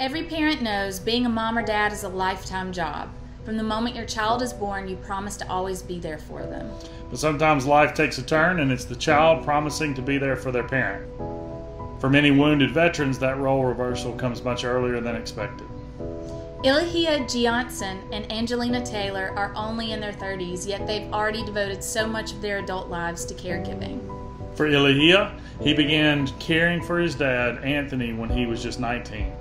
Every parent knows being a mom or dad is a lifetime job. From the moment your child is born, you promise to always be there for them. But sometimes life takes a turn and it's the child promising to be there for their parent. For many wounded veterans, that role reversal comes much earlier than expected. Ilihia Gianson and Angelena Taylor are only in their 30s, yet they've already devoted so much of their adult lives to caregiving. For Ilihia, he began caring for his dad, Anthony, when he was just 19.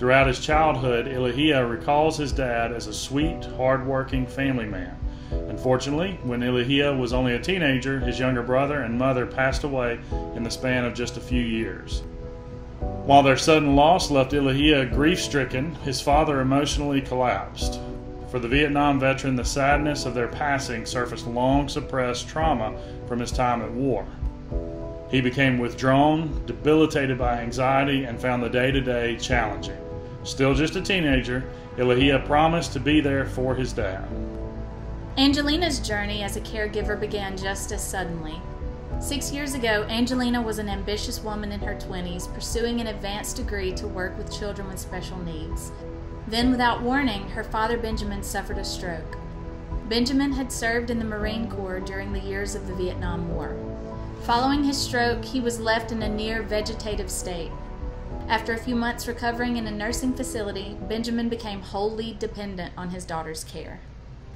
Throughout his childhood, Ilihia recalls his dad as a sweet, hard-working family man. Unfortunately, when Ilihia was only a teenager, his younger brother and mother passed away in the span of just a few years. While their sudden loss left Ilihia grief stricken, his father emotionally collapsed. For the Vietnam veteran, the sadness of their passing surfaced long suppressed trauma from his time at war. He became withdrawn, debilitated by anxiety, and found the day to day challenging. Still just a teenager, Ilihia promised to be there for his dad. Angelena's journey as a caregiver began just as suddenly. Six years ago, Angelena was an ambitious woman in her 20s, pursuing an advanced degree to work with children with special needs. Then, without warning, her father Benjamin suffered a stroke. Benjamin had served in the Marine Corps during the years of the Vietnam War. Following his stroke, he was left in a near vegetative state. After a few months recovering in a nursing facility, Benjamin became wholly dependent on his daughter's care.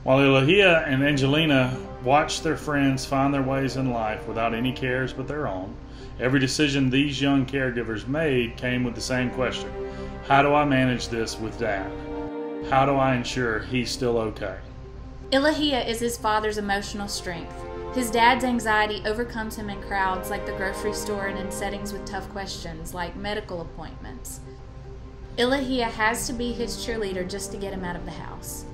While Ilihia and Angelena watched their friends find their ways in life without any cares but their own, every decision these young caregivers made came with the same question How do I manage this with dad? How do I ensure he's still okay? Ilihia is his father's emotional strength. His dad's anxiety overcomes him in crowds like the grocery store and in settings with tough questions like medical appointments. Ilihia has to be his cheerleader just to get him out of the house.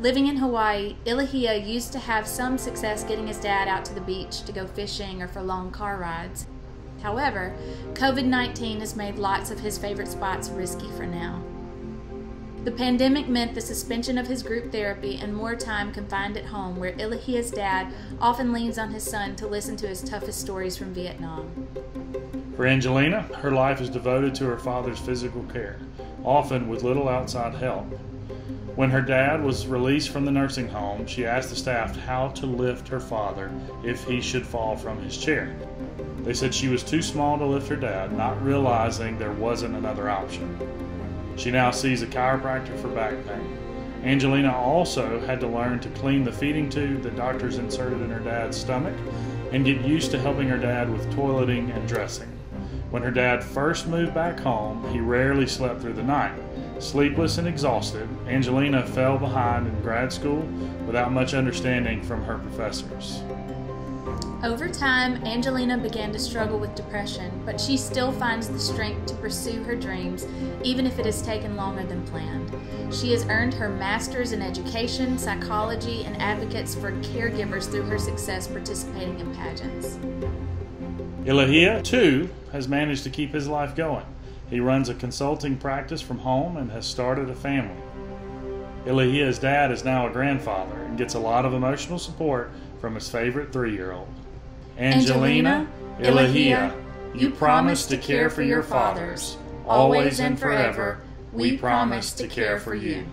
Living in Hawaii, Ilihia used to have some success getting his dad out to the beach to go fishing or for long car rides. However, COVID 19 has made lots of his favorite spots risky for now. The pandemic meant the suspension of his group therapy and more time confined at home, where Ilihia's dad often leans on his son to listen to his toughest stories from Vietnam. For Angelena, her life is devoted to her father's physical care, often with little outside help. When her dad was released from the nursing home, she asked the staff how to lift her father if he should fall from his chair. They said she was too small to lift her dad, not realizing there wasn't another option. She now sees a chiropractor for back pain. Angelena also had to learn to clean the feeding tube the doctors inserted in her dad's stomach and get used to helping her dad with toileting and dressing. When her dad first moved back home, he rarely slept through the night. Sleepless and exhausted, Angelena fell behind in grad school without much understanding from her professors. Over time, Angelena began to struggle with depression, but she still finds the strength to pursue her dreams, even if it has taken longer than planned. She has earned her master's in education, psychology, and advocates for caregivers through her success participating in pageants. Ilihia, too, has managed to keep his life going. He runs a consulting practice from home and has started a family. Ilihia's dad is now a grandfather and gets a lot of emotional support from his favorite three year old. Angelena, Ilihia, you promised to care for your fathers. Always and forever, we promise to care for you.